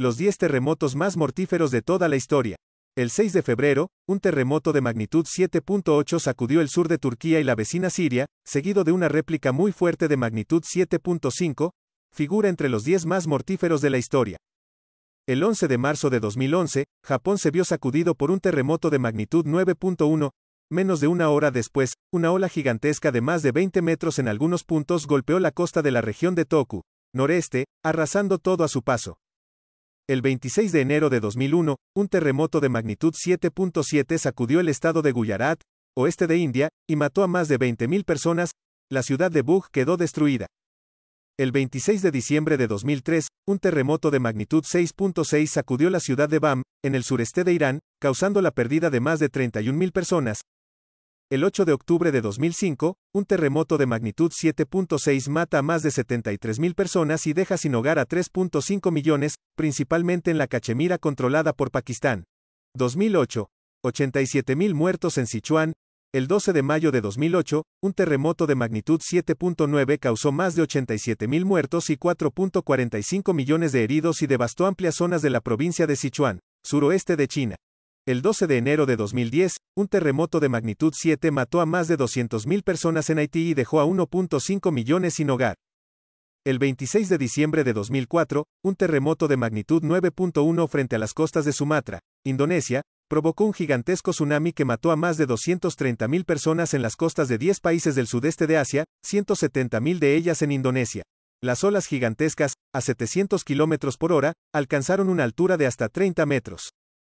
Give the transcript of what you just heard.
los 10 terremotos más mortíferos de toda la historia. El 6 de febrero, un terremoto de magnitud 7.8 sacudió el sur de Turquía y la vecina Siria, seguido de una réplica muy fuerte de magnitud 7.5, figura entre los 10 más mortíferos de la historia. El 11 de marzo de 2011, Japón se vio sacudido por un terremoto de magnitud 9.1, menos de una hora después, una ola gigantesca de más de 20 metros en algunos puntos golpeó la costa de la región de Toku, noreste, arrasando todo a su paso. El 26 de enero de 2001, un terremoto de magnitud 7.7 sacudió el estado de Gujarat, oeste de India, y mató a más de 20.000 personas, la ciudad de Bug quedó destruida. El 26 de diciembre de 2003, un terremoto de magnitud 6.6 sacudió la ciudad de Bam, en el sureste de Irán, causando la pérdida de más de 31.000 personas, el 8 de octubre de 2005, un terremoto de magnitud 7.6 mata a más de 73.000 personas y deja sin hogar a 3.5 millones, principalmente en la Cachemira controlada por Pakistán. 2008. 87.000 muertos en Sichuan. El 12 de mayo de 2008, un terremoto de magnitud 7.9 causó más de 87.000 muertos y 4.45 millones de heridos y devastó amplias zonas de la provincia de Sichuan, suroeste de China. El 12 de enero de 2010, un terremoto de magnitud 7 mató a más de 200.000 personas en Haití y dejó a 1.5 millones sin hogar. El 26 de diciembre de 2004, un terremoto de magnitud 9.1 frente a las costas de Sumatra, Indonesia, provocó un gigantesco tsunami que mató a más de 230.000 personas en las costas de 10 países del sudeste de Asia, 170.000 de ellas en Indonesia. Las olas gigantescas, a 700 km por hora, alcanzaron una altura de hasta 30 metros.